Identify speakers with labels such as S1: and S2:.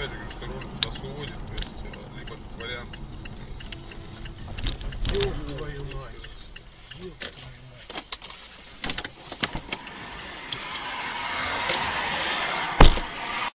S1: опять же говорю, что ролик нас уводит, то есть, э, либо вариант.
S2: Э,